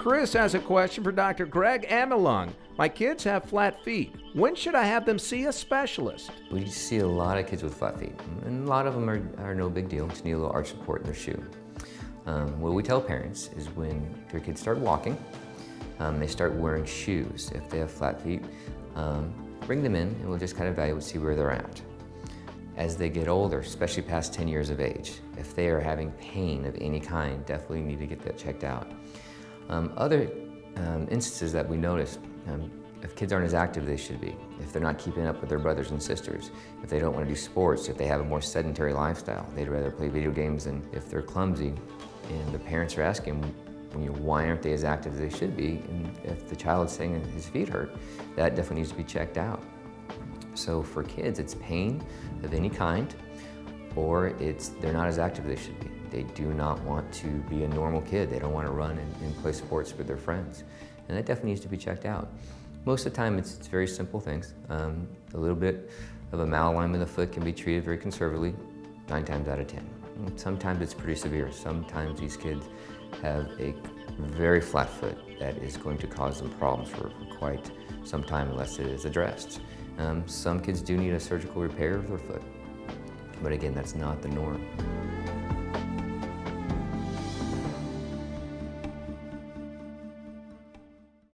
Chris has a question for Dr. Greg Amelung. My kids have flat feet. When should I have them see a specialist? We see a lot of kids with flat feet, and a lot of them are, are no big deal, just need a little arch support in their shoe. Um, what we tell parents is when their kids start walking, um, they start wearing shoes. If they have flat feet, um, bring them in and we'll just kind of evaluate, see where they're at. As they get older, especially past 10 years of age, if they are having pain of any kind, definitely need to get that checked out. Um, other um, instances that we notice, um, if kids aren't as active as they should be, if they're not keeping up with their brothers and sisters, if they don't want to do sports, if they have a more sedentary lifestyle, they'd rather play video games than if they're clumsy, and the parents are asking, you why aren't they as active as they should be? And if the child's saying his feet hurt, that definitely needs to be checked out. So for kids, it's pain of any kind, or it's they're not as active as they should be. They do not want to be a normal kid. They don't want to run and, and play sports with their friends. And that definitely needs to be checked out. Most of the time, it's, it's very simple things. Um, a little bit of a malalignment of the foot can be treated very conservatively, nine times out of 10. Sometimes it's pretty severe. Sometimes these kids have a very flat foot that is going to cause them problems for, quite some time unless it is addressed. Um, some kids do need a surgical repair of their foot, but again, that's not the norm.